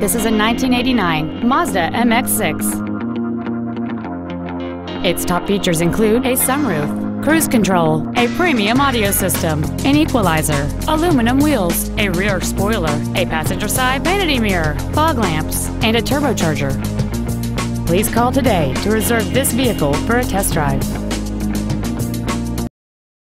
This is a 1989 Mazda MX-6. Its top features include a sunroof, cruise control, a premium audio system, an equalizer, aluminum wheels, a rear spoiler, a passenger side vanity mirror, fog lamps, and a turbocharger. Please call today to reserve this vehicle for a test drive.